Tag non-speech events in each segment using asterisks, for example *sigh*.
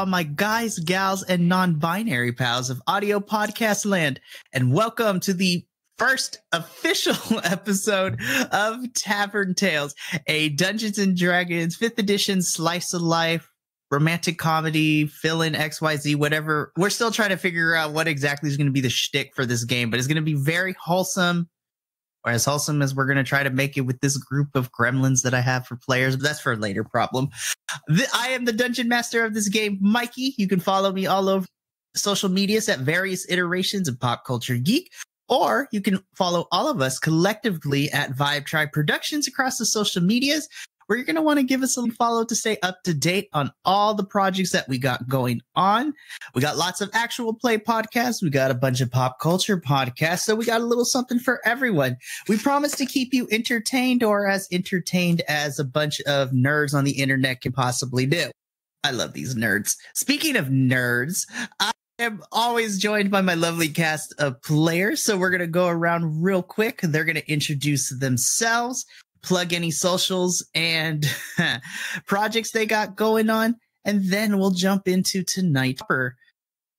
all my guys, gals, and non binary pals of audio podcast land, and welcome to the first official *laughs* episode of Tavern Tales, a Dungeons and Dragons 5th edition slice of life romantic comedy, fill in XYZ, whatever. We're still trying to figure out what exactly is going to be the shtick for this game, but it's going to be very wholesome, or as wholesome as we're going to try to make it with this group of gremlins that I have for players, but that's for a later problem. The, I am the dungeon master of this game, Mikey. You can follow me all over social medias at various iterations of Pop Culture Geek. Or you can follow all of us collectively at Vibe Tribe Productions across the social medias where you're going to want to give us a follow to stay up to date on all the projects that we got going on. We got lots of actual play podcasts. We got a bunch of pop culture podcasts. So we got a little something for everyone. We promise to keep you entertained or as entertained as a bunch of nerds on the internet can possibly do. I love these nerds. Speaking of nerds, I am always joined by my lovely cast of players. So we're going to go around real quick. They're going to introduce themselves plug any socials and *laughs* projects they got going on, and then we'll jump into tonight.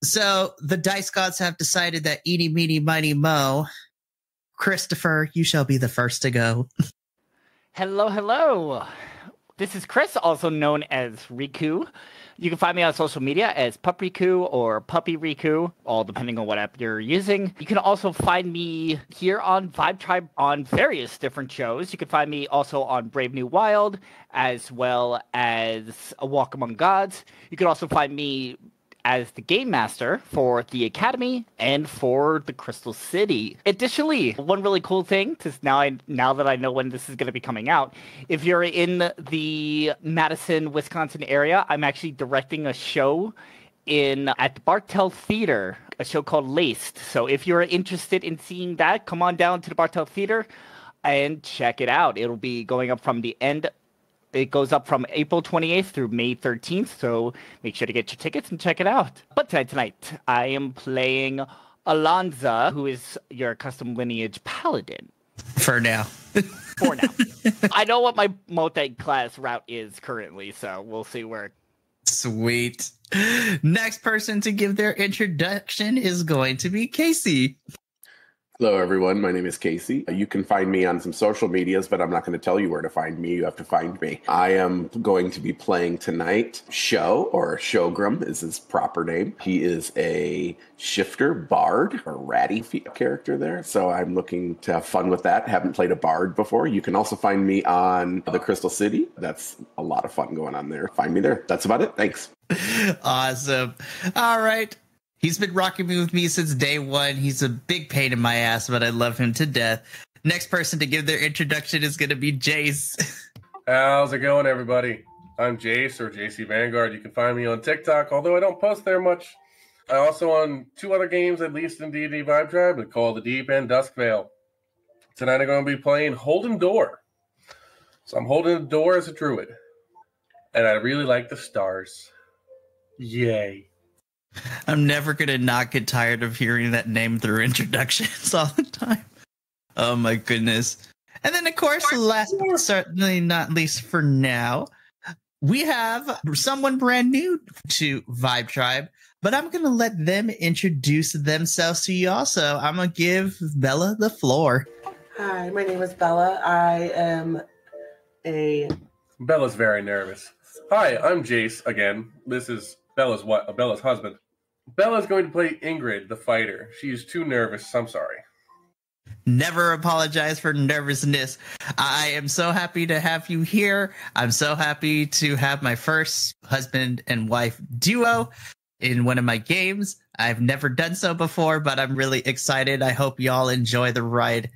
So the dice gods have decided that eeny, meeny, miny, mo. Christopher, you shall be the first to go. *laughs* Hello, hello. This is Chris, also known as Riku. You can find me on social media as Pupriku or Puppy Riku, all depending on what app you're using. You can also find me here on Vibe Tribe on various different shows. You can find me also on Brave New Wild, as well as A Walk Among Gods. You can also find me as the game master for the academy and for the crystal city. Additionally one really cool thing because now i now that i know when this is going to be coming out if you're in the madison wisconsin area i'm actually directing a show in at the bartell theater a show called laced. So if you're interested in seeing that come on down to the Bartell theater and check it out. It'll be going up from the end it goes up from April 28th through May 13th, so make sure to get your tickets and check it out. But tonight, tonight, I am playing Alonza, who is your custom lineage paladin. For now. For now. *laughs* I know what my multi-class route is currently, so we'll see where. Sweet. Next person to give their introduction is going to be Casey. Hello, everyone. My name is Casey. Uh, you can find me on some social medias, but I'm not going to tell you where to find me. You have to find me. I am going to be playing tonight Show, or Xogrim is his proper name. He is a shifter bard or ratty character there. So I'm looking to have fun with that. Haven't played a bard before. You can also find me on the Crystal City. That's a lot of fun going on there. Find me there. That's about it. Thanks. *laughs* Awesome. All right. He's been rocking me with me since day one. He's a big pain in my ass, but I love him to death. Next person to give their introduction is going to be Jace. *laughs* How's it going, everybody? I'm Jace or JC Vanguard. You can find me on TikTok, although I don't post there much. I also on two other games, at least in D&D Vibe Tribe, we call the Deep and Dusk Duskvale. Tonight I'm going to be playing Holdon Dawwr. So I'm holding the door as a druid. And I really like the stars. Yay. I'm never gonna not get tired of hearing that name through *laughs* introductions all the time. Oh my goodness. And then of course, last but certainly not least for now, we have someone brand new to Vibe Tribe, but I'm gonna let them introduce themselves to you also. I'm gonna give Bella the floor. Hi, my name is Bella. I am a Bella's very nervous. Hi, I'm Jace again. This is Bella's what Bella's husband. Bella's going to play Ingrid, the fighter. She is too nervous. I'm sorry. Never apologize for nervousness. I am so happy to have you here. I'm so happy to have my first husband and wife duo in one of my games. I've never done so before, but I'm really excited. I hope y'all enjoy the ride.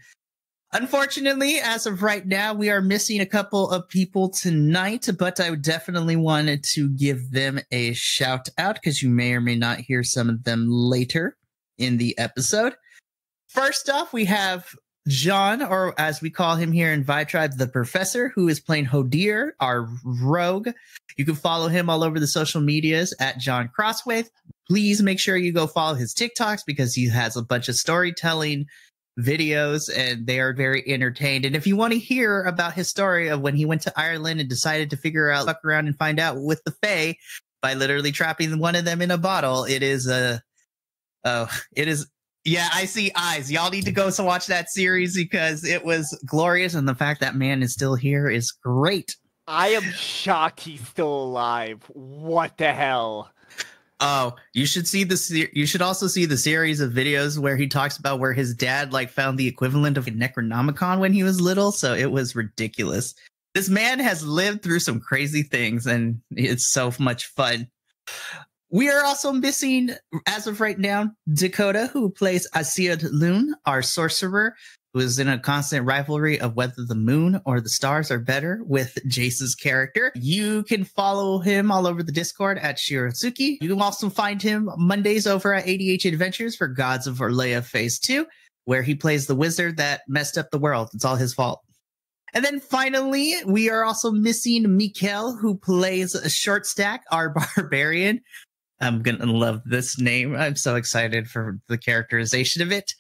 Unfortunately, as of right now, we are missing a couple of people tonight, but I definitely wanted to give them a shout out because you may or may not hear some of them later in the episode. First off, we have John, or as we call him here in Vibe Tribe, the Professor, who is playing Hodir, our rogue. You can follow him all over the social medias at John Crossway. Please make sure you go follow his TikToks because he has a bunch of storytelling videos and they are very entertained. And if you want to hear about his story of when he went to Ireland and decided to figure out, fuck around and find out with the Fae by literally trapping one of them in a bottle, it is a, oh, it is. Yeah, I see eyes. Y'all need to go so watch that series because it was glorious, and the fact that man is still here is great. I am shocked he's still alive. What the hell? Oh, you should see the se- you should also see the series of videos where he talks about where his dad like found the equivalent of a Necronomicon when he was little, so it was ridiculous. This man has lived through some crazy things and it's so much fun. We are also missing, as of right now, Dakota, who plays Asir Lun, our sorcerer, who is in a constant rivalry of whether the moon or the stars are better with Jace's character. You can follow him all over the Discord at Shirosuki. You can also find him Mondays over at ADH Adventures for Gods of Orleia Phase 2, where he plays the wizard that messed up the world. It's all his fault. And then finally, we are also missing Mikael, who plays a Shortstack, our *laughs* barbarian. I'm gonna love this name. I'm so excited for the characterization of it.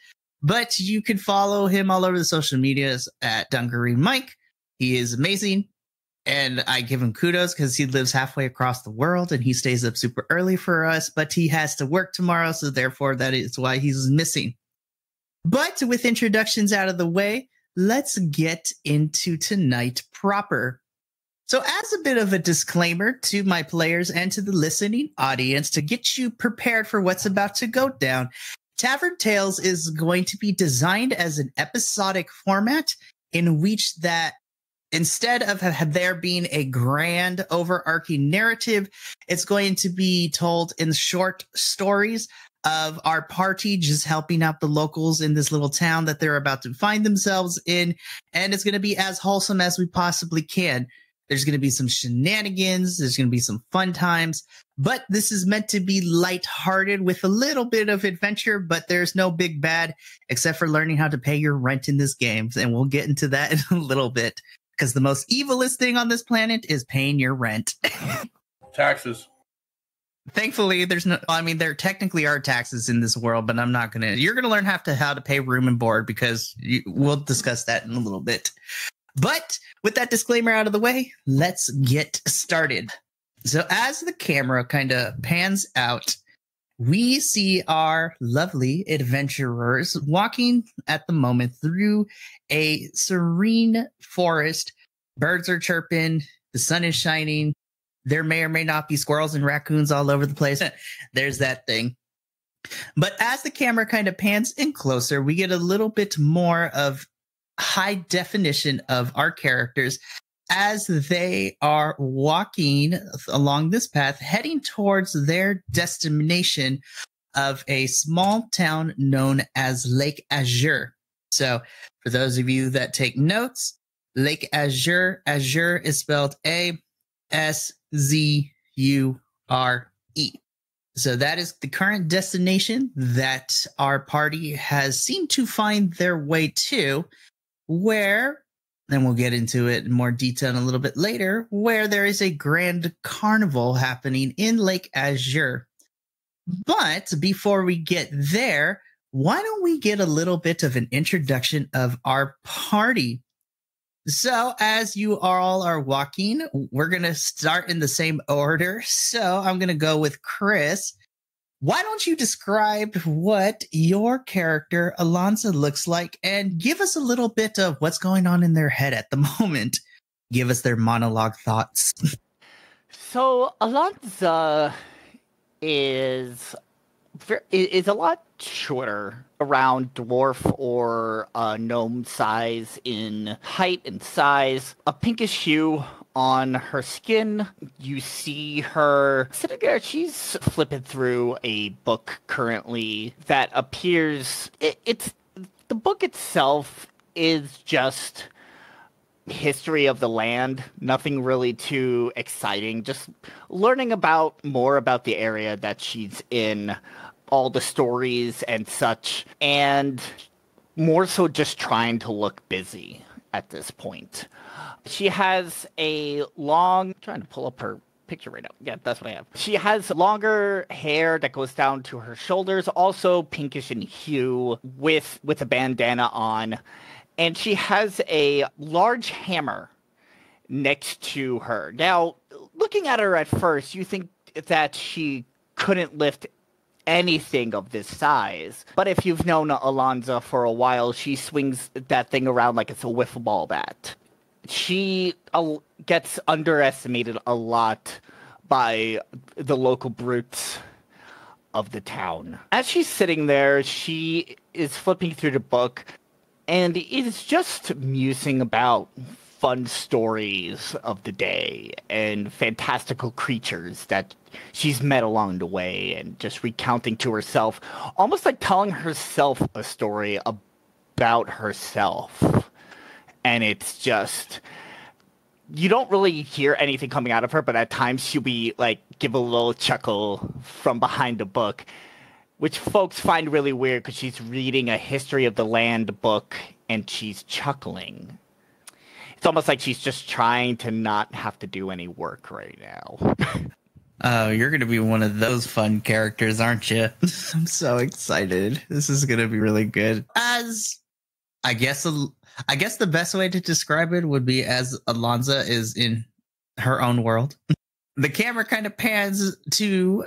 But you can follow him all over the social medias at Dungaree Mike. He is amazing. And I give him kudos because he lives halfway across the world and he stays up super early for us, but he has to work tomorrow. So therefore, that is why he's missing. But with introductions out of the way, let's get into tonight proper. So, as a bit of a disclaimer to my players and to the listening audience to get you prepared for what's about to go down, Tavern Tales is going to be designed as an episodic format in which that instead of there being a grand overarching narrative, it's going to be told in short stories of our party just helping out the locals in this little town that they're about to find themselves in. And it's going to be as wholesome as we possibly can. There's going to be some shenanigans. There's going to be some fun times, but this is meant to be lighthearted with a little bit of adventure, but there's no big bad except for learning how to pay your rent in this game. And we'll get into that in *laughs* a little bit because the most evilest thing on this planet is paying your rent. *laughs* Taxes. Thankfully, there's no, I mean, there technically are taxes in this world, but I'm not going to, you're going to learn how to, how to pay room and board because you, we'll discuss that in a little bit. But with that disclaimer out of the way, let's get started. So, as the camera kind of pans out, we see our lovely adventurers walking at the moment through a serene forest. Birds are chirping, the sun is shining. There may or may not be squirrels and raccoons all over the place. *laughs* There's that thing. But as the camera kind of pans in closer, we get a little bit more of high definition of our characters as they are walking along this path, heading towards their destination of a small town known as Lake Azure. So, for those of you that take notes, Lake Azure, Azure is spelled A S Z U R E. So that is the current destination that our party has seemed to find their way to where then we'll get into it in more detail in a little bit later, where there is a grand carnival happening in Lake Azure. But before we get there, why don't we get a little bit of an introduction of our party? So, as you all are walking, we're going to start in the same order. So, I'm going to go with Chris why don't you describe what your character Alonza looks like and give us a little bit of what's going on in their head at the *laughs* moment? Give us their monologue thoughts. so Alonza is is a lot shorter, around dwarf or uh, gnome size in height and size, a pinkish hue on her skin. You see her sitting there. She's flipping through a book currently that appears. It, it's the book itself is just history of the land. Nothing really too exciting. Just learning about more about the area that she's in, all the stories and such, and more so just trying to look busy at this point. She has a long, trying to pull up her picture right now. Yeah, that's what I have. She has longer hair that goes down to her shoulders, also pinkish in hue, with with a bandana on, and she has a large hammer next to her. Now, looking at her at first, you think that she couldn't lift anything of this size. But if you've known Alonza for a while, she swings that thing around like it's a wiffle ball bat. She gets underestimated a lot by the local brutes of the town. As she's sitting there, she is flipping through the book and is just musing about fun stories of the day and fantastical creatures that she's met along the way and just recounting to herself, almost like telling herself a story about herself. And it's just you don't really hear anything coming out of her, but at times she'll be like give a little chuckle from behind the book, which folks find really weird because she's reading a history of the land book and she's chuckling. It's almost like she's just trying to not have to do any work right now. *laughs* Oh, you're going to be one of those fun characters, aren't you? *laughs* I'm so excited. This is going to be really good. As I guess I guess the best way to describe it would be as Alonza is in her own world. *laughs* the camera kind of pans to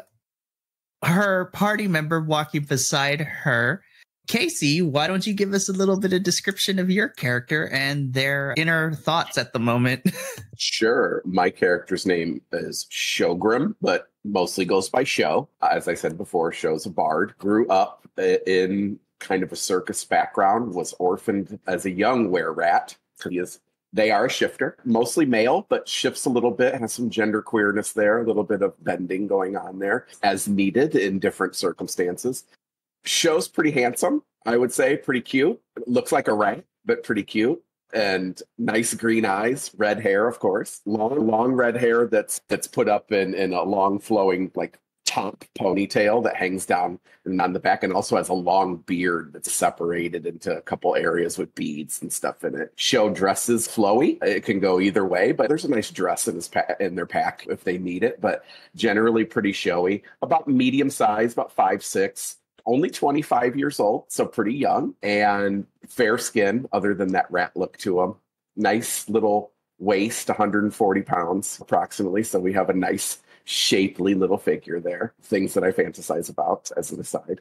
her party member walking beside her Casey, why don't you give us a little bit of description of your character and their inner thoughts at the moment? *laughs* sure. My character's name is Xogrim, but mostly goes by Show. As I said before, Show's a bard. Grew up in kind of a circus background, was orphaned as a young were rat. He is they are a shifter, mostly male, but shifts a little bit, has some gender queerness there, a little bit of bending going on there as needed in different circumstances. Show's pretty handsome, I would say, pretty cute. Looks like a rat, but pretty cute. And nice green eyes, red hair, of course. Long, long red hair that's that's put up in in a long flowing like top ponytail that hangs down and on the back and also has a long beard that's separated into a couple areas with beads and stuff in it. Show dresses flowy. It can go either way, but there's a nice dress in his pa- in their pack if they need it, but generally pretty showy. About medium size, about five six only 25 years old, so pretty young, and fair skin, other than that rat look to him. Nice little waist, 140 pounds approximately. So we have a nice, shapely little figure there. Things that I fantasize about as an aside.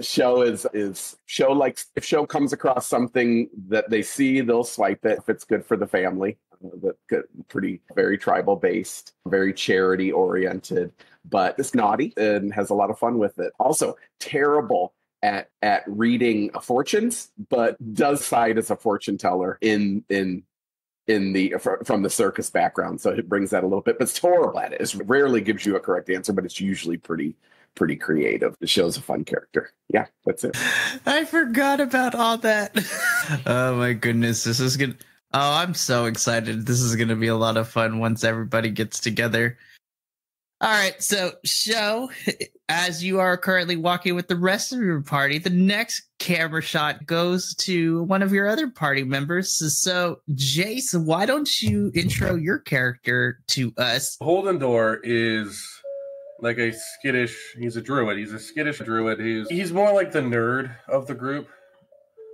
Show is is show likes if show comes across something that they see, they'll swipe it if it's good for the family. Uh, that pretty very tribal based, very charity oriented but it's naughty and has a lot of fun with it. Also, terrible at at reading fortunes, but does side as a fortune teller in in in the from the circus background, so it brings that a little bit. But it's horrible at it. It rarely gives you a correct answer, but it's usually pretty pretty creative. The shows a fun character. Yeah, that's it. *laughs* I forgot about all that. *laughs* oh my goodness, this is good. Oh, I'm so excited. This is going to be a lot of fun once everybody gets together. All right, so show as you are currently walking with the rest of your party, the next camera shot goes to one of your other party members. So, Jace, why don't you intro your character to us? Holdon Dawwr is like a skittish. He's a druid. He's a skittish druid. He's he's more like the nerd of the group.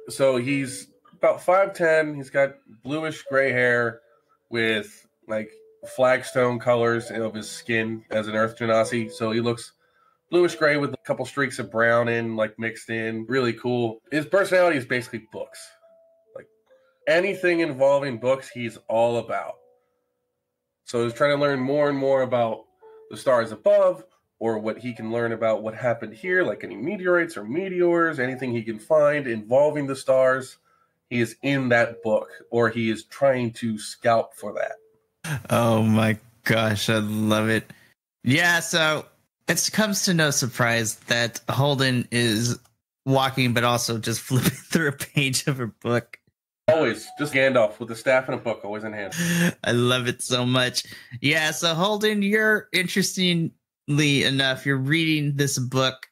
So he's about five ten. He's got bluish gray hair with like flagstone colors of his skin as an Earth Genasi. So he looks bluish gray with a couple streaks of brown in, like mixed in. Really cool. His personality is basically books. Like anything involving books, he's all about. So he's trying to learn more and more about the stars above, or what he can learn about what happened here, like any meteorites or meteors, anything he can find involving the stars. He is in that book, or he is trying to scout for that. Oh my gosh, I love it. Yeah, so it comes to no surprise that Holdon is walking, but also just *laughs* flipping through a page of her book. Always, just Gandalf with a staff and a book, always in hand. *laughs* I love it so much. Yeah, so Holdon, you're interestingly enough, you're reading this book.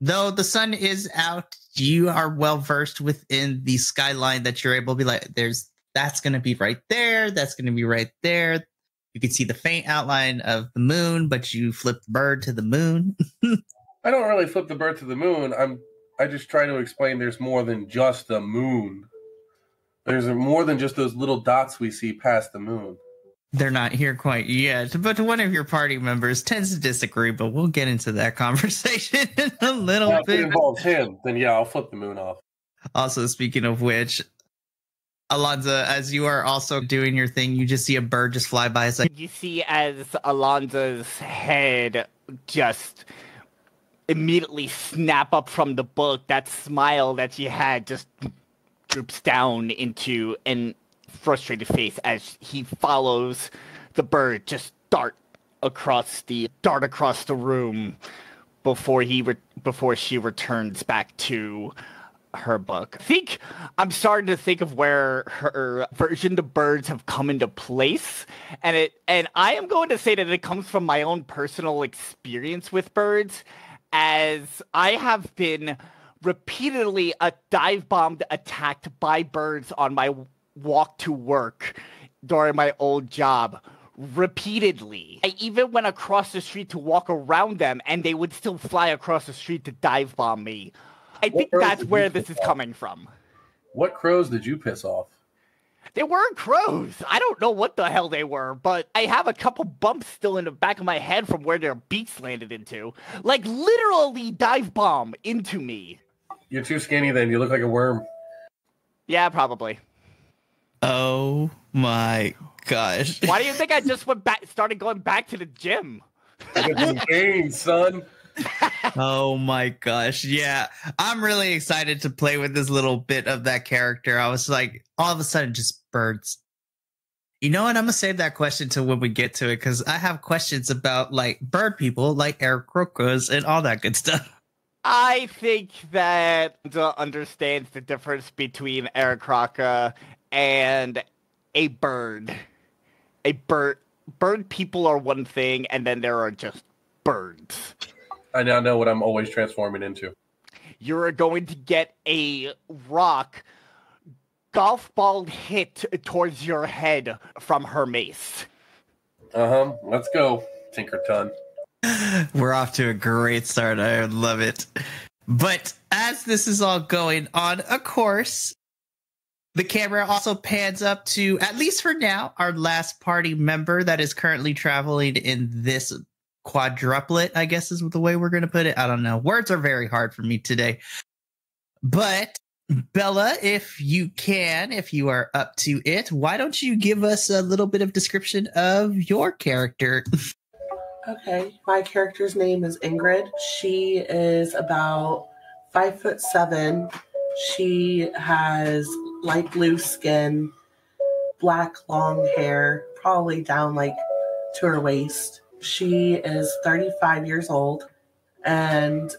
Though the sun is out, you are well versed within the skyline that you're able to be like, there's that's going to be right there. That's going to be right there. You can see the faint outline of the moon, but you flip the bird to the moon. *laughs* I don't really flip the bird to the moon. I'm I just try to explain there's more than just a moon. There's more than just those little dots we see past the moon. They're not here quite yet, but one of your party members tends to disagree, but we'll get into that *laughs* conversation in a little Now, if it bit. involves him, then yeah, I'll flip the moon off. Also, speaking of which, Alonza, as you are also doing your thing, you just see a bird just fly by. It's like, You see, as Alonza's head just immediately snap up from the book, that smile that she had just droops down into an frustrated face as he follows the bird just dart across the dart across the room before he re- before she returns back to her book. I think I'm starting to think of where her version of birds have come into place, and it and I am going to say that it comes from my own personal experience with birds, as I have been repeatedly a dive bombed attacked by birds on my walk to work during my old job repeatedly. I even went across the street to walk around them and they would still fly across the street to dive bomb me. I think that's where this piss is off? coming from. What crows did you piss off? They weren't crows. I don't know what the hell they were, but I have a couple bumps still in the back of my head from where their beaks landed into. Like literally dive bomb into me. You're too skinny then. You look like a worm. Yeah, probably. oh my gosh. Why do you think I just went back started going back to the gym? Look at some gains, *laughs* son. Oh my gosh. Yeah. I'm really excited to play with this little bit of that character. I was like, all of a sudden, just birds. You know what? I'm going to save that question till when we get to it because I have questions about like bird people, like Aarakocra and all that good stuff. I think that understands the difference between Aarakocra and a bird. A bird bird people are one thing and then there are just birds. I now know what I'm always transforming into. You're going to get a rock golf ball hit towards your head from her mace. Uh huh. Let's go, Tinkerton. We're off to a great start. I love it. But as this is all going on, of course, the camera also pans up to, at least for now, our last party member that is currently traveling in this quadruplet, I guess is the way we're going to put it. I don't know. Words are very hard for me today. But Bella, if you can, if you are up to it, why don't you give us a little bit of description of your character? Okay, my character's name is Ingrid. She is about five foot seven. She has light blue skin, black long hair, probably down like to her waist. She is 35 years old, and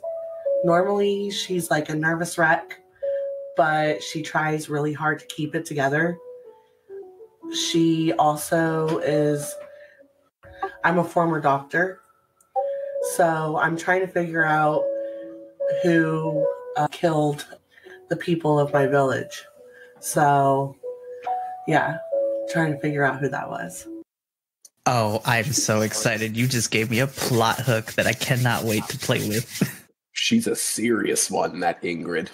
normally she's like a nervous wreck, but she tries really hard to keep it together. She also is I'm a former doctor. So I'm trying to figure out who uh, killed the people of my village. So, yeah, trying to figure out who that was. Oh, I'm so excited. You just gave me a plot hook that I cannot wait to play with. She's a serious one, that Ingrid.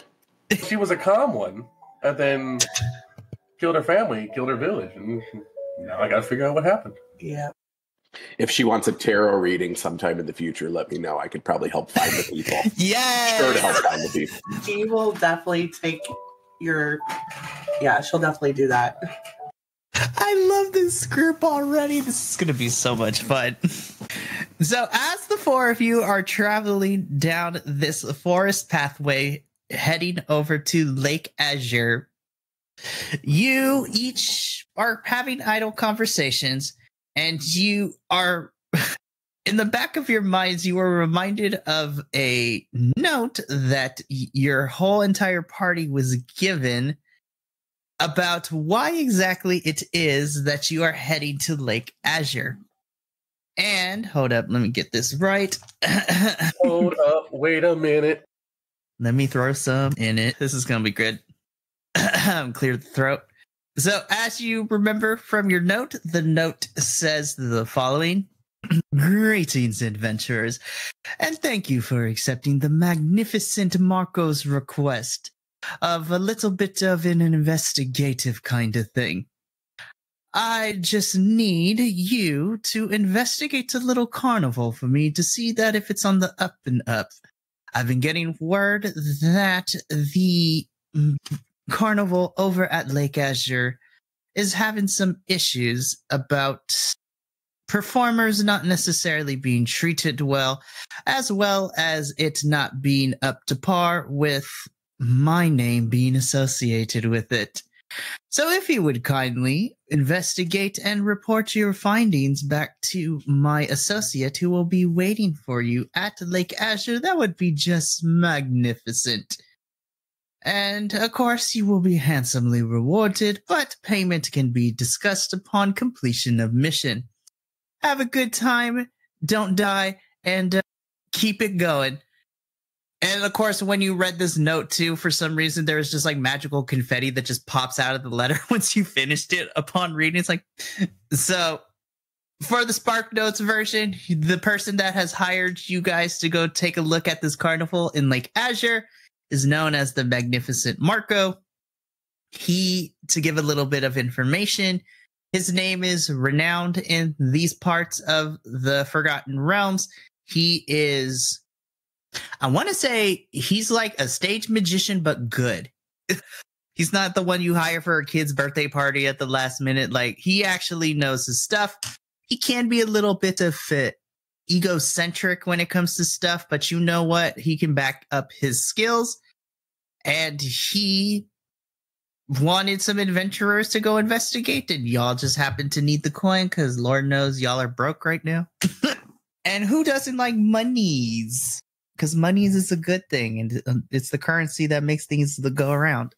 She was a calm one, and then killed her family, killed her village, and now I got to figure out what happened. Yeah. If she wants a tarot reading sometime in the future, let me know. I could probably help find the people. *laughs* Yeah. Sure to help find the people. She will definitely take your. Yeah, she'll definitely do that. I love this group already. This is going to be so much fun. *laughs* So, as the four of you are traveling down this forest pathway, heading over to Lake Azure, you each are having idle conversations, and you are. *laughs* In the back of your minds, you are reminded of a note that your whole entire party was given about why exactly it is that you are heading to Lake Azure. And hold up, let me get this right. *laughs* Hold up, wait a minute. let me throw some in it. This is gonna be good. *clears throat* Clear the throat. So, as you remember from your note, the note says the following *clears throat* Greetings, adventurers, and thank you for accepting the magnificent Marco's request of a little bit of an investigative kind of thing. I just need you to investigate a little carnival for me to see that if it's on the up and up. I've been getting word that the carnival over at Lake Azure is having some issues about performers not necessarily being treated well, as well as it not being up to par with my name being associated with it. So, if you would kindly investigate and report your findings back to my associate who will be waiting for you at Lake Azure, that would be just magnificent. And of course, you will be handsomely rewarded, but payment can be discussed upon completion of mission. Have a good time, don't die, and uh, keep it going. And of course, when you read this note too, for some reason, there was just like magical confetti that just pops out of the letter *laughs* once you finished it upon reading. It's like, so for the Spark Notes version, the person that has hired you guys to go take a look at this carnival in Lake Azure is known as the Magnificent Marco. He, to give a little bit of information, his name is renowned in these parts of the Forgotten Realms. He is, I want to say, he's like a stage magician, but good. *laughs* he's not the one you hire for a kid's birthday party at the last minute. Like, he actually knows his stuff. He can be a little bit of fit egocentric when it comes to stuff, but you know what? He can back up his skills. And he wanted some adventurers to go investigate, and y'all just happen to need the coin because Lord knows y'all are broke right now. *laughs* and who doesn't like monies? Because money is a good thing, and um, it's the currency that makes things go around.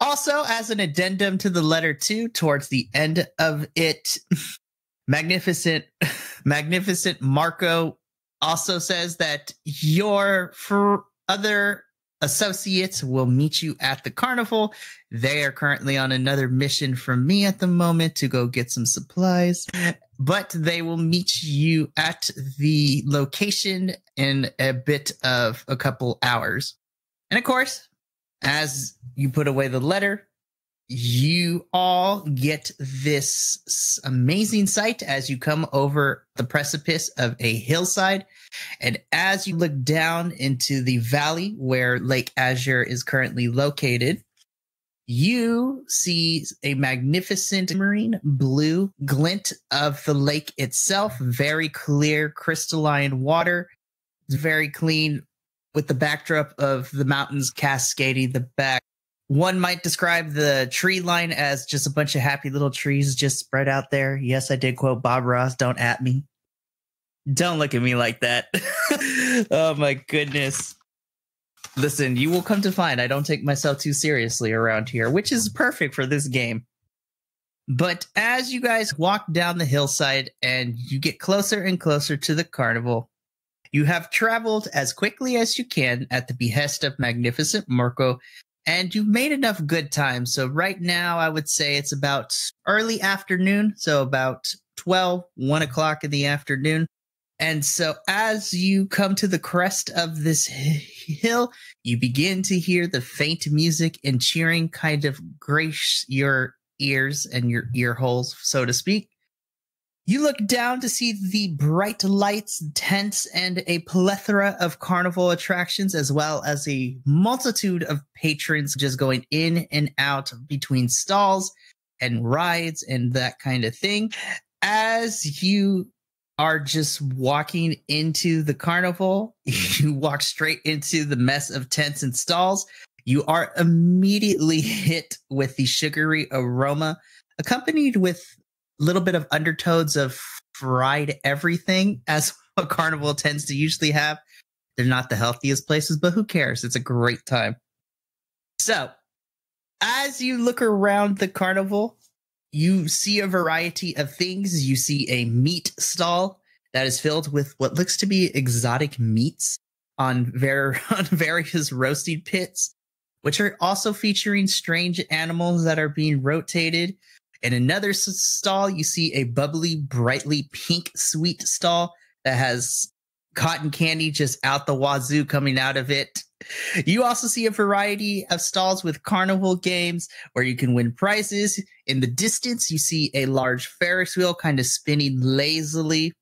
Also, as an addendum to the letter two, towards the end of it, *laughs* magnificent, *laughs* magnificent Marco also says that your other associates will meet you at the carnival. They are currently on another mission from me at the moment to go get some supplies, but they will meet you at the location in a bit of a couple hours. And of course, as you put away the letter, you all get this amazing sight as you come over the precipice of a hillside. And as you look down into the valley where Lake Azure is currently located, you see a magnificent marine blue glint of the lake itself. Very clear, crystalline water. It's very clean with the backdrop of the mountains cascading the back one might describe the tree line as just a bunch of happy little trees just spread out there. Yes, I did quote Bob Ross. Don't at me. Don't look at me like that. *laughs* oh my goodness. Listen, you will come to find I don't take myself too seriously around here, which is perfect for this game. But as you guys walk down the hillside and you get closer and closer to the carnival, you have traveled as quickly as you can at the behest of Magnificent Marco and you've made enough good time. So right now, I would say it's about early afternoon. So about 12, 1 o'clock in the afternoon. And so as you come to the crest of this hill, you begin to hear the faint music and cheering kind of grace your ears and your ear holes, so to speak. You look down to see the bright lights, tents, and a plethora of carnival attractions, as well as a multitude of patrons just going in and out between stalls and rides and that kind of thing. As you are just walking into the carnival, *laughs* mm-hmm. you walk straight into the mess of tents and stalls. You are immediately *laughs* hit with the sugary aroma, accompanied with a little bit of undertones of fried everything *laughs* as a carnival tends to usually have. They're not the healthiest places, but who cares? It's a great time. So, as you look around the carnival, you see a variety of things. You see a meat stall that is filled with what looks to be exotic meats on, ver- *laughs* on various roasting pits. which are also featuring strange animals that are being rotated. In another stall, you see a bubbly, brightly pink sweet stall that has cotton candy just out the wazoo coming out of it. You also see a variety of stalls with carnival games where you can win prizes. In the distance, you see a large Ferris wheel kind of spinning lazily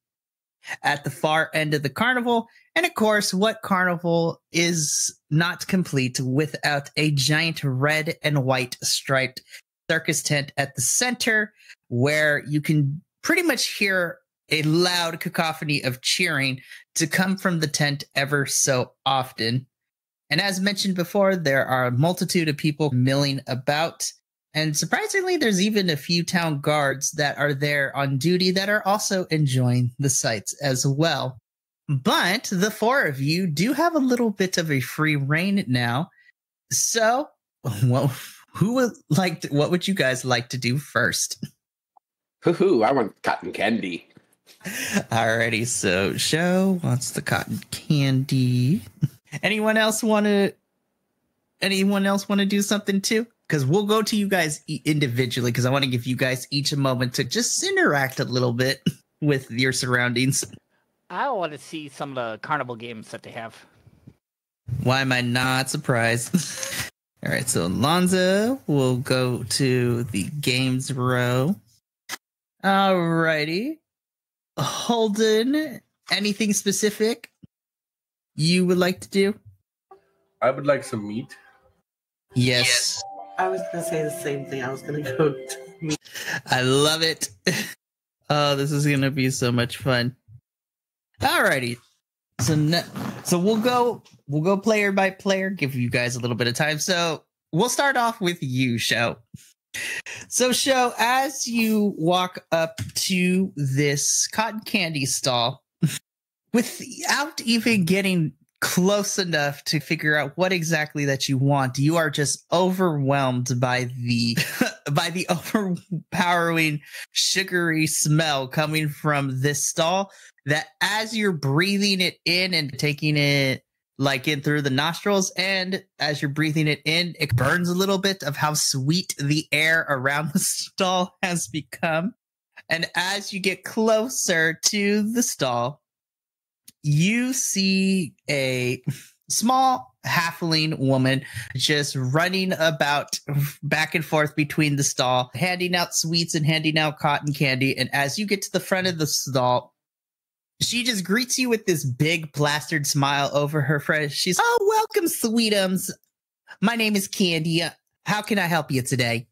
at the far end of the carnival. And of course, what carnival is not complete without a giant red and white striped circus tent at the center where you can pretty much hear a loud cacophony of cheering to come from the tent ever so often. And as mentioned before, there are a multitude of people milling about. And surprisingly, there's even a few town guards that are there on duty that are also enjoying the sights as well. But the four of you do have a little bit of a free reign now. So, *laughs* well, who would like to, what would you guys like to do first? Hoo-hoo, I want cotton candy. Alrighty, so show wants the cotton candy. *laughs* Anyone else want to? Anyone else want to do something too? Because we'll go to you guys individually. Because I want to give you guys each a moment to just interact a little bit *laughs* with your surroundings. I want to see some of the carnival games that they have. Why am I not surprised? *laughs* All right, so Alonza will go to the games row. All righty. Holdon, anything specific you would like to do? I would like some meat. Yes. I was gonna say the same thing. I was gonna go. To, I love it. *laughs* Oh, this is gonna be so much fun. Alrighty. So ne- so we'll go we'll go player by player, give you guys a little bit of time. So we'll start off with you, Show. So Show, as you walk up to this cotton candy stall, without even getting close enough to figure out what exactly that you want, you are just overwhelmed by the *laughs* by the overpowering sugary smell coming from this stall that as you're breathing it in and taking it like in through the nostrils and as you're breathing it in it burns a little bit of how sweet the air around the stall has become. And as you get closer to the stall you see a small halfling woman just running about back and forth between the stall, handing out sweets and handing out cotton candy. And as you get to the front of the stall, she just greets you with this big plastered smile over her face. She's, Oh, welcome, sweetums. My name is Candy. How can I help you today?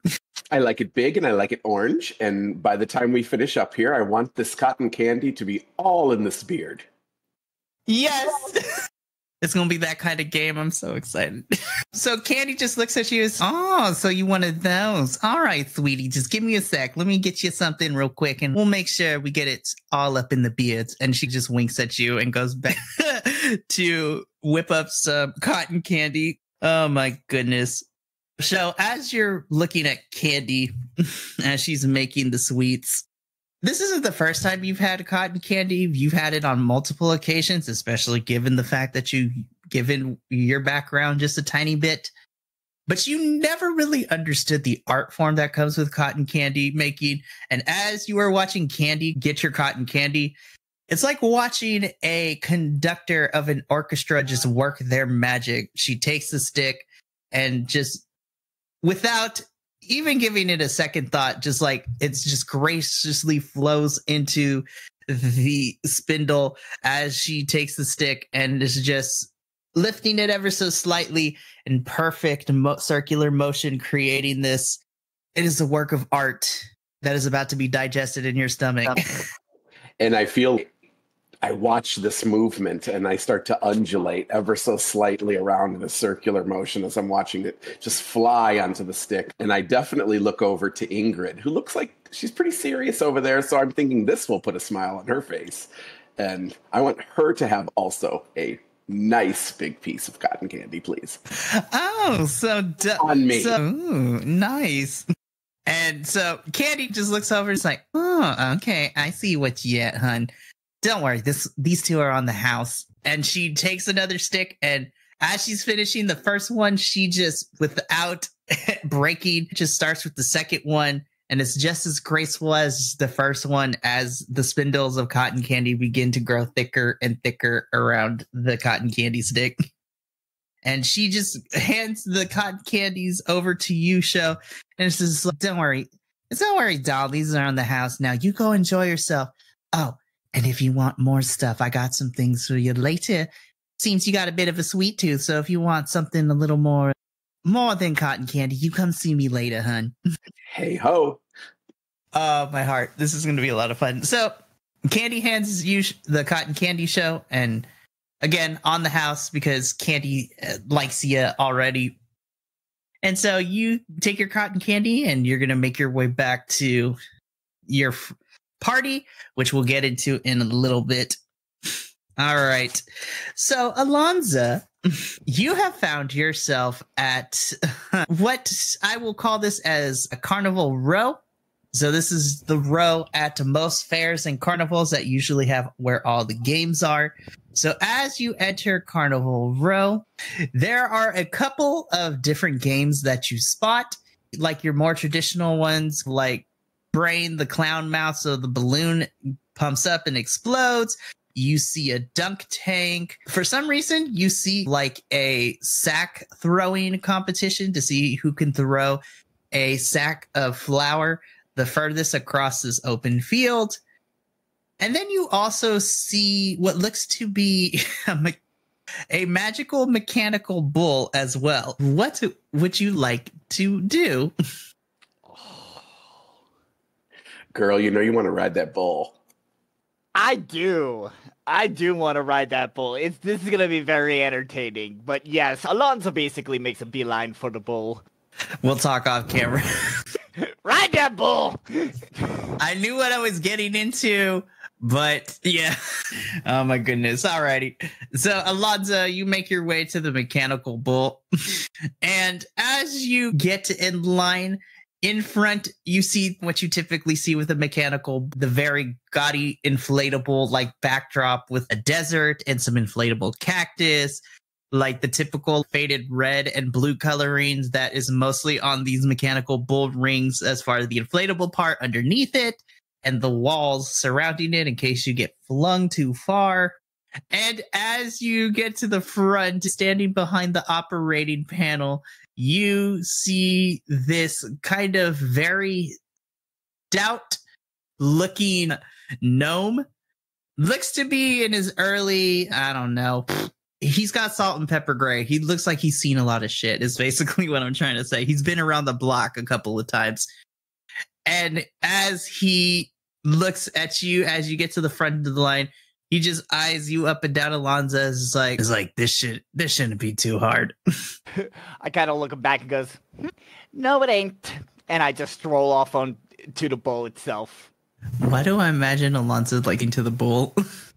I like it big and I like it orange. And by the time we finish up here, I want this cotton candy to be all in this beard. Yes. *laughs* it's to be that kind of game. I'm so excited. *laughs* so Candy just looks at you oh, so you wanted those. All right, sweetie, just give me a sec. Let me get you something real quick and we'll make sure we get it all up in the beards. And she just winks at you and goes back *laughs* to whip up some cotton candy. Oh my goodness. So as you're looking at Candy as she's making the sweets, this isn't the first time you've had cotton candy. You've had it on multiple occasions, especially given the fact that you given your background just a tiny bit. But you never really understood the art form that comes with cotton candy making. And as you are watching Candy get your cotton candy, it's like watching a conductor of an orchestra just work their magic. She takes the stick and just without even giving it a second thought, just like it's just graciously flows into the spindle as she takes the stick and is just lifting it ever so slightly in perfect mo- circular motion, creating this. It is a work of art that is about to be digested in your stomach. *laughs* And I feel I watch this movement and I start to undulate ever so slightly around in a circular motion as I'm watching it just fly onto the stick. And I definitely look over to Ingrid, who looks like she's pretty serious over there. So I'm thinking this will put a smile on her face. And I want her to have also a nice big piece of cotton candy, please. Oh, so d- On me. So, ooh, nice. And so Candy just looks over and is like, oh, okay, I see what you at, hun. Don't worry, this these two are on the house. And she takes another stick and As she's finishing the first one, she just, without *laughs* breaking, just starts with the second one. And it's just as graceful as the first one as the spindles of cotton candy begin to grow thicker and thicker around the cotton candy stick. *laughs* And she just hands the cotton candies over to you, show. And like, don't worry. Don't worry, doll. These are on the house now. You go enjoy yourself. Oh, and if you want more stuff, I got some things for you later. Seems you got a bit of a sweet tooth, so if you want something a little more more than cotton candy, you come see me later, hun. Hey ho. Oh, my heart. This is going to be a lot of fun. So, Candy hands you sh- the cotton candy show, and again, on the house because Candy uh, likes you already. And so you take your cotton candy and you're going to make your way back to your party, which we'll get into in a little bit. All right. So, Alonza, you have found yourself at *laughs* what I will call this as a carnival row. So, this is the row at most fairs and carnivals that usually have where all the games are. So, as you enter Carnival Row, there are a couple of different games that you spot, like your more traditional ones, like Brain the Clown Mouse. So, the balloon pumps up and explodes. You see a dunk tank. For some reason, you see like a sack throwing competition to see who can throw a sack of flour the furthest across this open field. And then you also see what looks to be *laughs* a, me- a magical mechanical bull as well. What would you like to do? *laughs* Girl, you know you want to ride that bull. I do. I do want to ride that bull. It's this is gonna be very entertaining. But yes, Alonza basically makes a beeline for the bull. We'll talk off camera. *laughs* Ride that bull. I knew what I was getting into, but yeah. *laughs* Oh my goodness. Alrighty. So Alonza, you make your way to the mechanical bull. *laughs* and as you get in line, in front, you see what you typically see with a mechanical, the very gaudy inflatable like backdrop with a desert and some inflatable cactus, like the typical faded red and blue colorings that is mostly on these mechanical bull rings as far as the inflatable part underneath it and the walls surrounding it in case you get flung too far. And as you get to the front, standing behind the operating panel, you see this kind of very stout looking gnome. Looks to be in his early, I don't know. He's got salt and pepper gray. He looks like he's seen a lot of shit, is basically *laughs* what I'm trying to say. He's been around the block a couple of times. And as he looks at you as you get to the front of the line, he just eyes you up and down Alonza is like is like this should this shouldn't be too hard. *laughs* I kind of look him back and goes, "Hmm, "No, it ain't." And I just stroll off on to the bowl itself. Why do I imagine Alonza like into the bowl?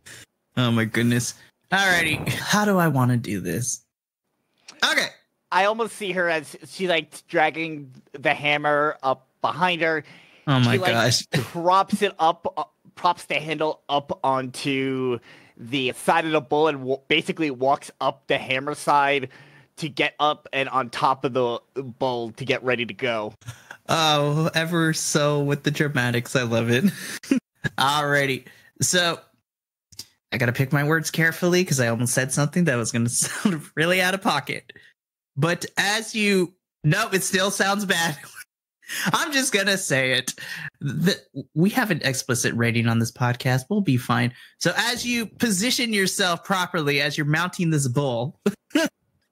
*laughs* oh my goodness. Alrighty. How do I want to do this? Okay. I almost see her as she like dragging the hammer up behind her. Oh my she, like, gosh. *laughs* props it up, uh, props the handle up onto the side of the bull, and w- basically walks up the hammer side to get up and on top of the bull to get ready to go. Oh, ever so with the dramatics. I love it. *laughs* Alrighty. So I gotta pick my words carefully because I almost said something that was gonna *laughs* sound really out of pocket. But as you no, it still sounds bad. *laughs* I'm just gonna say it. The, we have an explicit rating on this podcast. We'll be fine. So as you position yourself properly as you're mounting this bull, *laughs*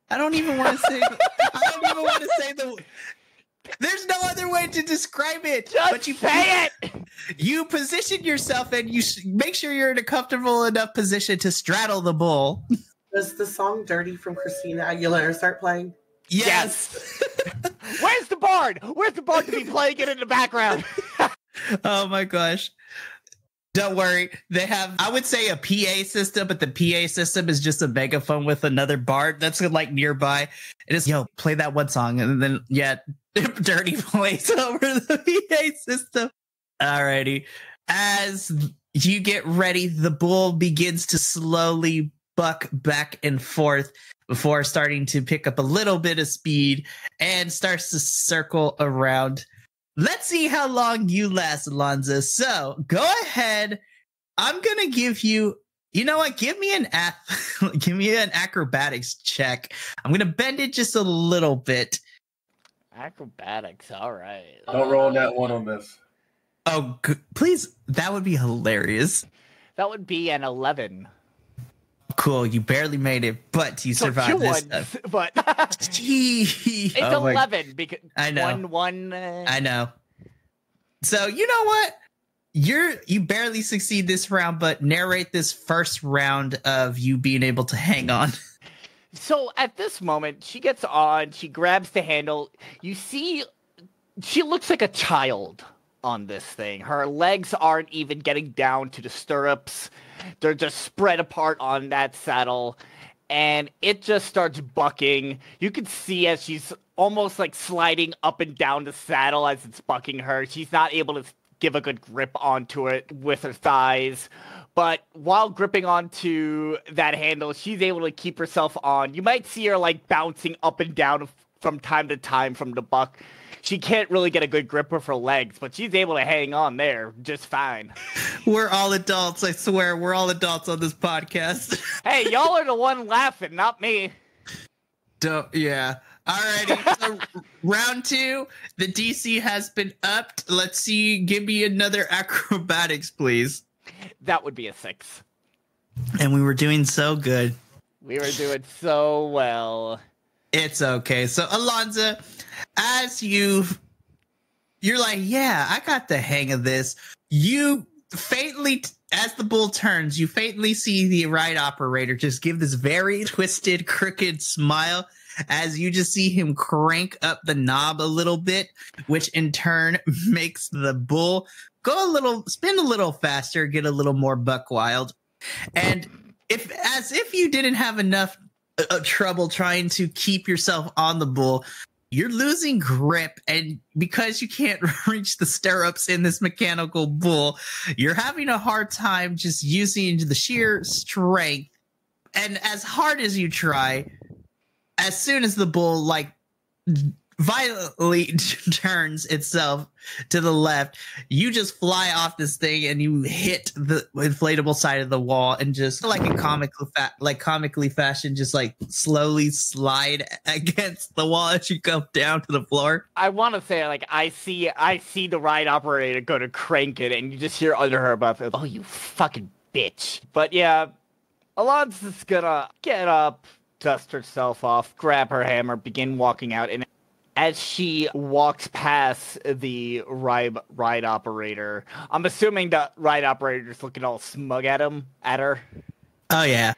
I don't even want to say. I don't even want to say the. There's no other way to describe it. Just but you pay it. You position yourself and you sh- make sure you're in a comfortable enough position to straddle the bull. Does the song Dirrty from Christina Aguilera start playing? Yes. *laughs* Where's the bard? Where's the bard to be playing it in the background? *laughs* oh my gosh. Don't worry. They have, I would say, a PA system, but the PA system is just a megaphone with another bard that's like nearby. It is, yo, play that one song. And then, yeah, *laughs* Dirrty plays over the PA system. Alrighty. As you get ready, the bull begins to slowly buck back and forth before starting to pick up a little bit of speed and starts to circle around. Let's see how long you last, Alonza. So go ahead. I'm gonna give you. You know what? Give me an ath- *laughs* give me an acrobatics check. I'm gonna bend it just a little bit. Acrobatics, all right. Don't roll uh, that one on this. Oh, g- please! That would be hilarious. That would be an 11. Cool. You barely made it, but you So survived this. ones, stuff. *laughs* but *laughs* it's Oh my- 11 because I know. one one. Uh, I know. So you know what? You're you barely succeed this round, but narrate this first round of you being able to hang on. *laughs* So at this moment, she gets on, she grabs the handle. You see, she looks like a child on this thing. Her legs aren't even getting down to the stirrups, they're just spread apart on that saddle. And it just starts bucking. You can see as she's almost like sliding up and down the saddle as it's bucking her. She's not able to give a good grip onto it with her thighs but while gripping onto that handle, she's able to keep herself on. You might see her like bouncing up and down from time to time from the buck. She can't really get a good grip of her legs, but she's able to hang on there just fine. *laughs* We're all adults, I swear. We're all adults on this podcast. *laughs* Hey, y'all are the one laughing, not me. Don't yeah. Alrighty. So *laughs* round two, the DC has been upped. Let's see. Give me another acrobatics, please. That would be a six. And we were doing so good. We were doing so well. It's okay. So Alonza, as you you're like, yeah, I got the hang of this. You faintly as the bull turns, you faintly see the ride operator just give this very twisted, crooked smile as you just see him crank up the knob a little bit, which in turn *laughs* makes the bull go a little spin a little faster, get a little more buck wild. And if as if you didn't have enough uh, trouble trying to keep yourself on the bull, you're losing grip and because you can't *laughs* reach the stirrups in this mechanical bull, you're having a hard time just using the sheer strength. And as hard as you try, as soon as the bull like violently *laughs* turns itself to the left, you just fly off this thing and you hit the inflatable side of the wall and just like in comical fa- like comically fashion, just like slowly slide *laughs* against the wall as you go down to the floor. I want to say, like, I see, I see the ride operator go to crank it, and you just hear under her breath, "Oh, you fucking bitch!" But yeah, Alonza's gonna get up, dust herself off, grab her hammer, begin walking out, and as she walks past the ride ride operator, I'm assuming the ride operator's looking all smug at him, at her. Oh yeah.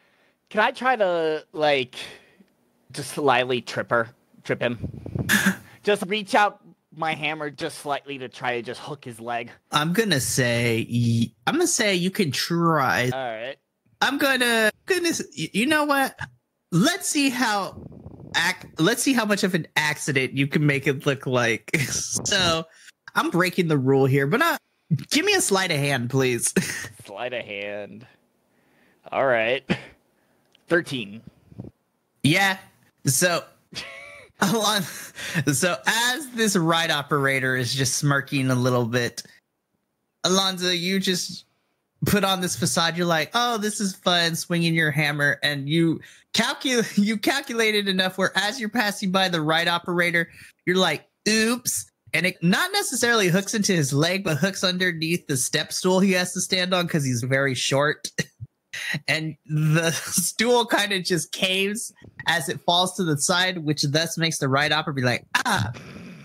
Can I try to like just slightly trip her, trip him? *laughs* just reach out my hammer just slightly to try to just hook his leg. I'm gonna say I'm gonna say you can try. All right. I'm gonna goodness. You know what? Let's see how ac- Let's see how much of an accident you can make it look like. *laughs* so I'm breaking the rule here, but uh, give me a sleight of hand, please. *laughs* Sleight of hand. All right. 13. yeah. So. *laughs* Alon- so as this ride operator is just smirking a little bit, Alonza, you just put on this facade. You're like, oh, this is fun, swinging your hammer, and you calculate *laughs* you calculated enough where as you're passing by the right operator, you're like, oops. And it not necessarily hooks into his leg, but hooks underneath the step stool he has to stand on because he's very short. *laughs* and the *laughs* stool kind of just caves as it falls to the side, which thus makes the right operator be like, ah.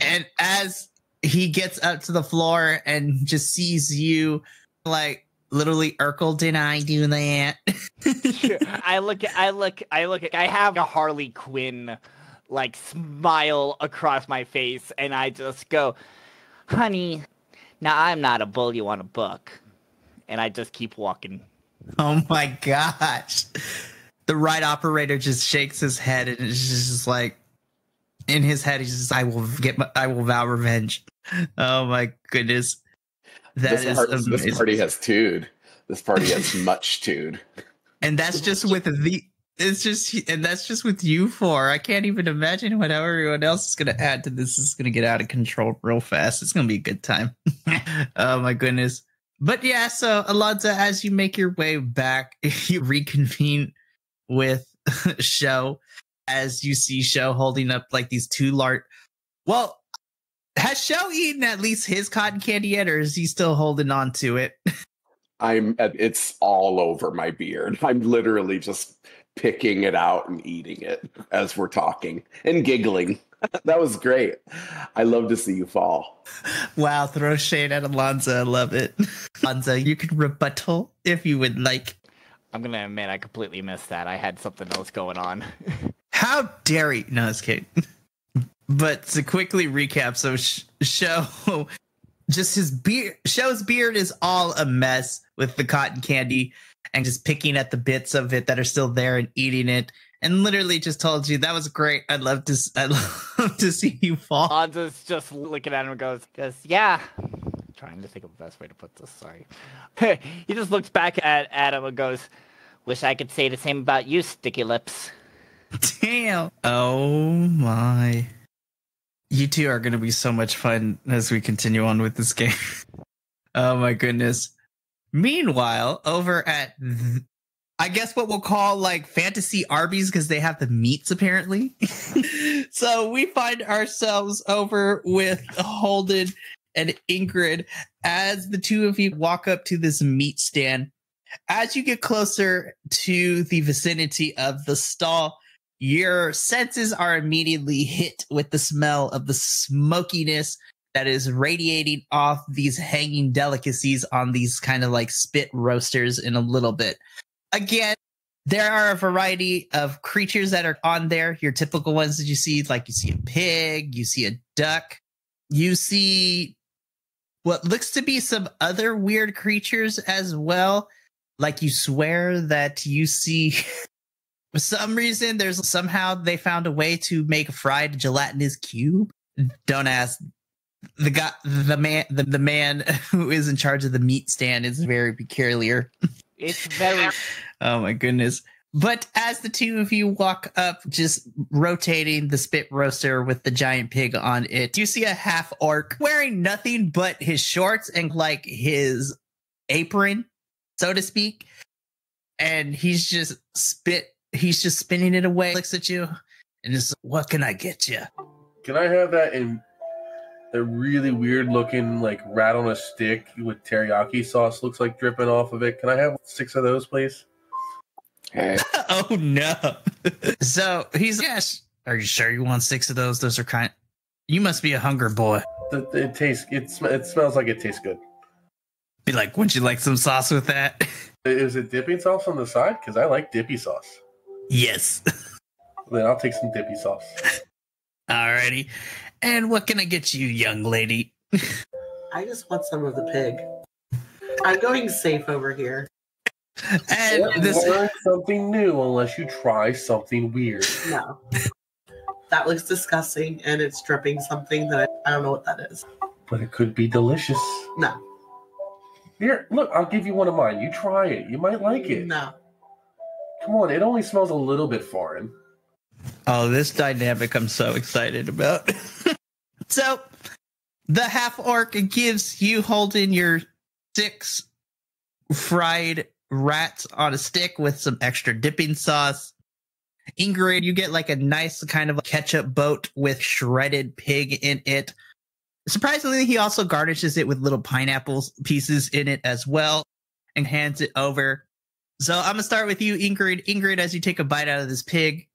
And as he gets up to the floor and just sees you, like, literally, Urkel, did I do that? *laughs* I look at I look I look at I have a Harley Quinn like smile across my face and I just go, "Honey, now I'm not a bull you want a book." And I just keep walking. oh my gosh. The ride operator just shakes his head and it's just like, in his head, he's just, I will get, my, I will vow revenge. Oh my goodness. That this, is part- this party has tude. This *laughs* party has much tude. and that's just with the it's just and that's just with you four. I can't even imagine what everyone else is gonna add to this. This is gonna get out of control real fast. It's gonna be a good time. *laughs* oh my goodness. But yeah, so Alonza, as you make your way back, *laughs* you reconvene with Show as you see Show holding up like these two large well, has Shell eaten at least his cotton candy yet, or is he still holding on to it? *laughs* I'm uh, it's all over my beard. *laughs* I'm literally just picking it out and eating it as we're talking and giggling. *laughs* that was great. I love to see you fall. Wow, throw shade at Alonza. I love it. Alonza, you can rebuttal if you would like. I'm gonna admit I completely missed that. I had something else going on. How dare you? No, it's kidding. But to quickly recap, so sh- show just his beard. Show's beard is all a mess with the cotton candy and just picking at the bits of it that are still there and eating it. And literally just told you that was great. I'd love to. I'd *laughs* love to see you fall. Anza's just looking at him and goes, goes yeah. trying to think of the best way to put this. Sorry. *laughs* he just looks back at Adam and goes, "Wish I could say the same about you, Sticky Lips." *laughs* Damn. Oh my. You two are going to be so much fun as we continue on with this game. *laughs* oh my goodness. Meanwhile, over at, I guess what we'll call like fantasy Arby's because they have the meats apparently. *laughs* so we find ourselves over with Holdon and Ingrid as the two of you walk up to this meat stand. As you get closer to the vicinity of the stall, your senses are immediately hit with the smell of the smokiness that is radiating off these hanging delicacies on these kind of like spit roasters in a little bit. Again, there are a variety of creatures that are on there. Your typical ones that you see, like you see a pig, you see a duck, you see what looks to be some other weird creatures as well. Like you swear that you see *laughs* For some reason, there's somehow they found a way to make a fried gelatinous cube. Don't ask. The guy, the man, the, the man *laughs* who is in charge of the meat stand is very peculiar. It's very. *laughs* oh my goodness. But as the two of you walk up, just rotating the spit roaster with the giant pig on it, you see a half orc wearing nothing but his shorts and like his apron, so to speak. And he's just spit he's just spinning it away, looks at you, and is what can I get you? Can I have that in a really weird looking like rat on a stick with teriyaki sauce looks like dripping off of it? Can I have six of those, please? Hey. *laughs* oh no. *laughs* so he's yes. Are you sure you want six of those? Those are kind. You must be a hunger boy. It, it tastes. It, sm- it smells like it tastes good. Be like, wouldn't you like some sauce with that? *laughs* Is it dipping sauce on the side? Because I like dippy sauce. Yes. *laughs* Then I'll take some dippy sauce. Alrighty. And what can I get you, young lady? I just want some of the pig. I'm going safe over here. And this Learn something new unless you try something weird. No. That looks disgusting and it's dripping something that I, I don't know what that is. But it could be delicious. No. Here, look, I'll give you one of mine. You try it. You might like it. No. Come on, it only smells a little bit foreign. Oh, this dynamic I'm so excited about. *laughs* so, the half orc gives you holding your six fried rats on a stick with some extra dipping sauce. Ingrid, you get like a nice kind of ketchup boat with shredded pig in it. Surprisingly, he also garnishes it with little pineapple pieces in it as well and hands it over. So I'm gonna start with you, Ingrid. Ingrid, as you take a bite out of this pig,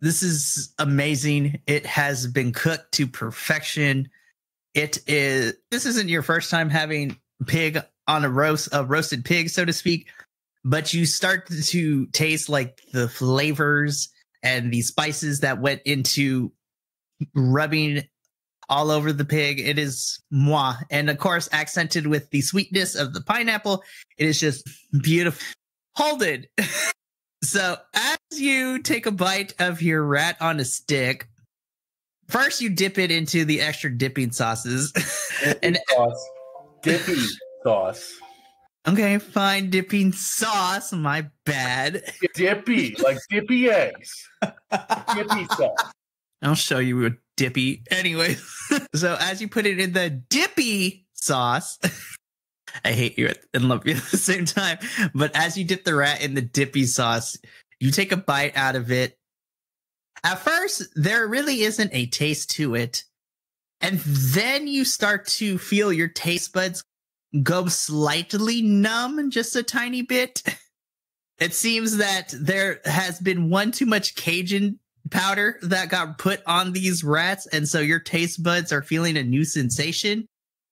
this is amazing. It has been cooked to perfection. It is. This isn't your first time having pig on a roast, a roasted pig, so to speak, but you start to taste like the flavors and the spices that went into rubbing all over the pig. It is moi, and of course, accented with the sweetness of the pineapple. It is just beautiful. Hold it. *laughs* so, as you take a bite of your rat on a stick, first you dip it into the extra dipping sauces. Dippy *laughs* and sauce. Dippy sauce. Okay, fine. Dipping sauce. My bad. Dippy, like dippy eggs. Dippy *laughs* sauce. I'll show you a dippy. Anyway, so as you put it in the dippy sauce, I hate you and love you *laughs* at the same time. But as you dip the rat in the dippy sauce, you take a bite out of it. At first, there really isn't a taste to it. And then you start to feel your taste buds go slightly numb just a tiny bit. *laughs* It seems that there has been one too much Cajun powder that got put on these rats. And so your taste buds are feeling a new sensation.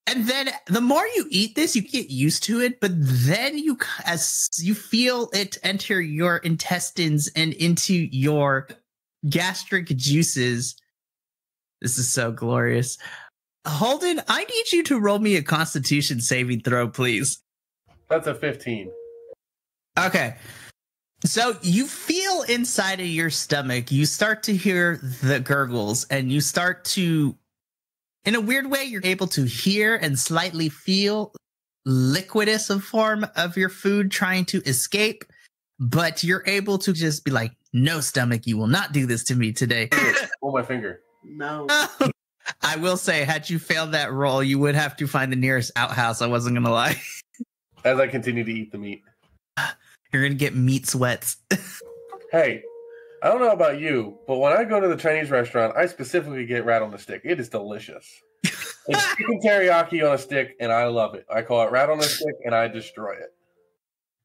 And then the more you eat this, you get used to it. But then you, as you feel it enter your intestines and into your gastric juices, this is so glorious. Holdon, I need you to roll me a constitution saving throw, please. That's a 15. Okay. So you feel inside of your stomach, you start to hear the gurgles, and you start to, in a weird way, you're able to hear and slightly feel liquidous of form of your food trying to escape, but you're able to just be like, no, stomach, you will not do this to me today. *laughs* Pull my finger. No. *laughs* I will say, had you failed that roll, you would have to find the nearest outhouse. I wasn't gonna lie. As I continue to eat the meat. You're gonna get meat sweats. *laughs* Hey, I don't know about you, but when I go to the Chinese restaurant, I specifically get rat on the stick. It is delicious. *laughs* It's chicken teriyaki on a stick, and I love it. I call it rat on a stick, and I destroy it.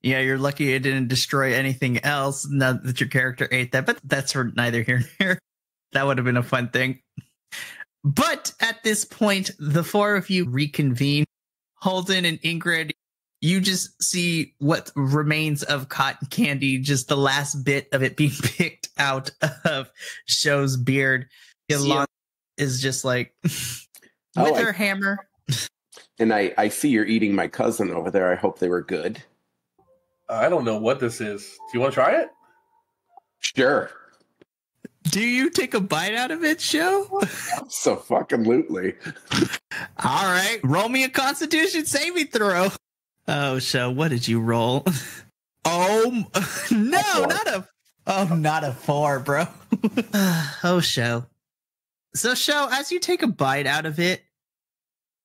yeah, you're lucky it didn't destroy anything else. Now that your character ate that, but that's for neither here nor there. That would have been a fun thing. But at this point, the four of you reconvene. Holdon and Ingrid, you just see what remains of cotton candy, just the last bit of it being *laughs* picked out *laughs* of Show's beard. Yolanda is just like *laughs* oh, with Oh, I- her hammer. And I, I see you're eating my cousin over there. I hope they were good. I don't know what this is. Do you want to try it? Sure. Do you take a bite out of it, Show? So fucking lootly. All right, roll me a Constitution saving throw. Oh, Show, what did you roll? *laughs* Oh no, four. not a oh, not a four, bro. *sighs* oh, Show. So, Show, as you take a bite out of it,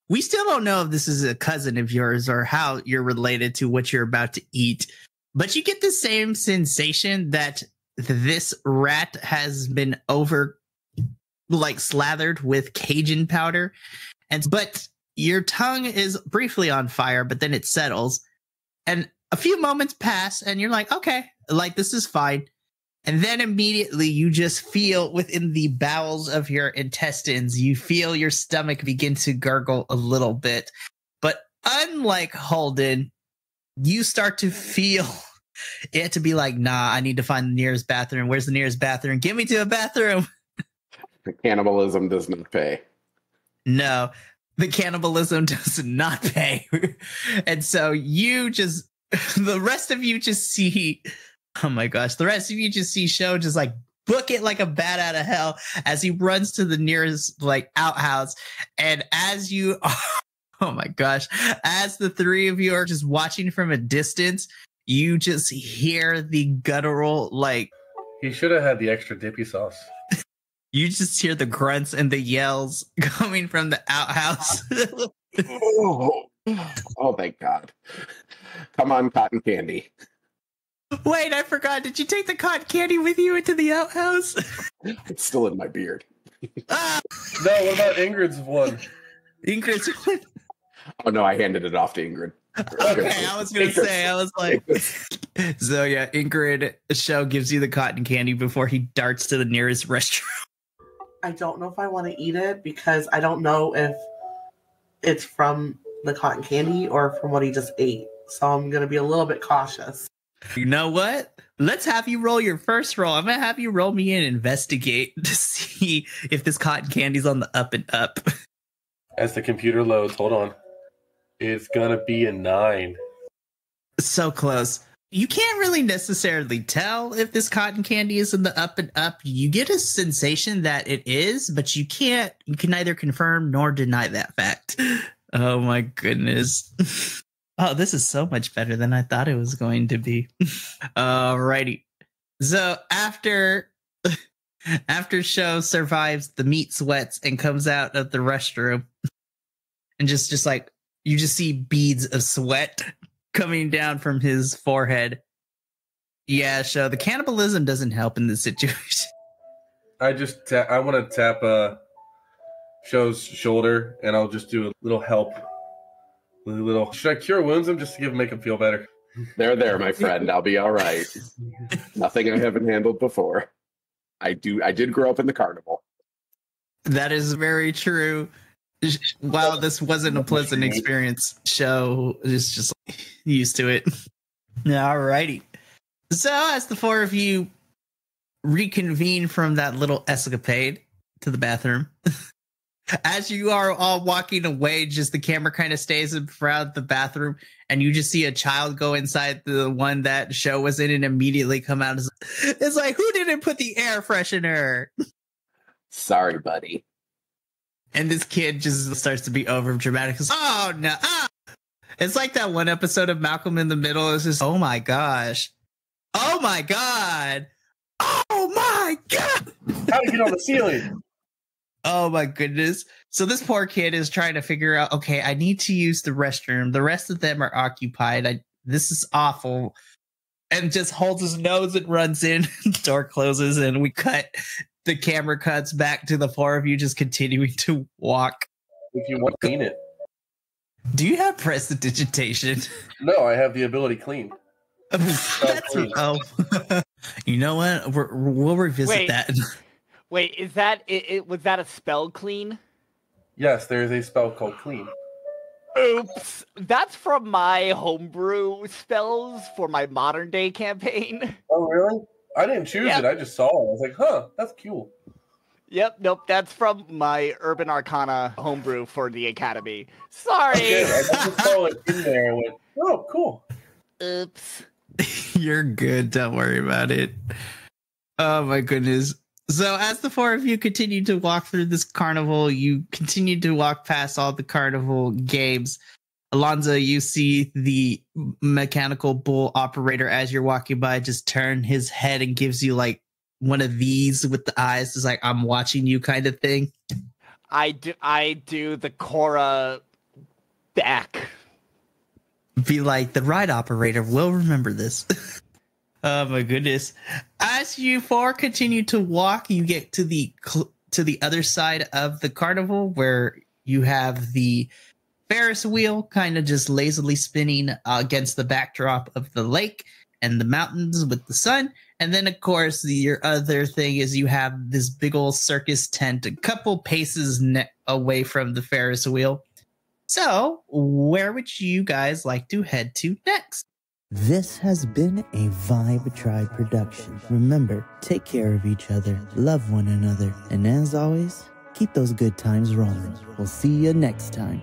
we still don't know if this is a cousin of yours or how you're related to what you're about to eat, but you get the same sensation that this rat has been over like slathered with Cajun powder. And but your tongue is briefly on fire, but then it settles. And a few moments pass, and you're like, okay, like this is fine. And then immediately you just feel within the bowels of your intestines, you feel your stomach begin to gurgle a little bit. But unlike Holdon, you start to feel *laughs* it to be like, nah, I need to find the nearest bathroom. Where's the nearest bathroom? Get me to a bathroom. *laughs* The cannibalism does not pay. No, the cannibalism *laughs* does not pay. and so you just, the rest of you just see, *laughs* oh my gosh, the rest of you just see Show just like book it like a bat out of hell as he runs to the nearest like outhouse. And as you, *laughs* oh my gosh, as the three of you are just watching from a distance, you just hear the guttural like He should have had the extra dippy sauce. *laughs* you just hear the grunts and the yells coming from the outhouse. Oh, oh, thank God. Come on, cotton candy. Wait, I forgot. Did you take the cotton candy with you into the outhouse? *laughs* It's still in my beard. ah, No, what about Ingrid's one? Ingrid's. one. Oh no, I handed it off to Ingrid. okay, I was gonna say, I was *laughs* like, *laughs* so yeah, Ingrid show gives you the cotton candy before he darts to the nearest restroom. I don't know if I want to eat it because I don't know if it's from the cotton candy or from what he just ate. So I'm gonna be a little bit cautious. You know what? Let's have you roll your first roll. I'm gonna have you roll me and investigate *laughs* to see if this cotton candy's on the up and up. As the computer loads, hold on. It's gonna be a nine. so close. You can't really necessarily tell if this cotton candy is in the up and up. You get a sensation that it is, but you can't, you can neither confirm nor deny that fact. *gasps* Oh my goodness. *laughs* Oh, this is so much better than I thought it was going to be. *laughs* Alrighty. So after *laughs* after show survives the meat sweats and comes out of the restroom *laughs* and just just like you just see beads of sweat coming down from his forehead. Yeah, so the cannibalism doesn't help in this situation. I just ta- I want to tap uh show's shoulder and I'll just do a little help. A little should I cure wounds him just to give him make him feel better? There, there, my friend. I'll be all right. *laughs* Nothing I haven't handled before. I do. I did grow up in the carnival. That is very true. While this wasn't a pleasant experience, show is just used to it. Alrighty. So as the four of you reconvene from that little escapade to the bathroom, as you are all walking away, just the camera kind of stays in front of the bathroom, and you just see a child go inside the one that show was in and immediately come out. It's like, who didn't put the air freshener? Sorry, buddy. And this kid just starts to be over dramatic. Oh no! Ah! It's like that one episode of Malcolm in the Middle. It's just, oh my gosh, oh my god, oh my god. How to get on the ceiling? Oh my goodness. So this poor kid is trying to figure out, okay, I need to use the restroom. The rest of them are occupied. I this is awful. And just holds his nose and runs in. *laughs* Door closes and we cut the camera cuts back to the four of you just continuing to walk. If you want to clean it. Do you have prestidigitation? *laughs* No, I have the ability clean. *laughs* That's, oh, you know what? We're, we'll revisit Wait. that. Wait, is that it, it? Was that a spell clean? Yes, there is a spell called clean. Oops, that's from my homebrew spells for my modern day campaign. *laughs* Oh really? I didn't choose Yeah. it. I just saw it. I was like, huh, that's cool. Yep, nope, that's from my Urban Arcana homebrew for the Academy. Sorry. Okay, I just saw it in there and went, oh, cool. Oops. *laughs* You're good. Don't worry about it. Oh my goodness. So as the four of you continue to walk through this carnival, you continue to walk past all the carnival games. Alonza, you see the mechanical bull operator as you're walking by just turn his head and gives you like one of these with the eyes. It's like I'm watching you kind of thing. I do I do the Cora back. be like the ride operator will remember this. *laughs* oh my goodness! As you four continue to walk, you get to the cl- to the other side of the carnival where you have the Ferris wheel kind of just lazily spinning uh, against the backdrop of the lake and the mountains with the sun. And then, of course, the, your other thing is you have this big old circus tent a couple paces ne- away from the Ferris wheel. So, where would you guys like to head to next? This has been a Vibe Tribe production. Remember, take care of each other, love one another, and as always, keep those good times rolling. We'll see you next time.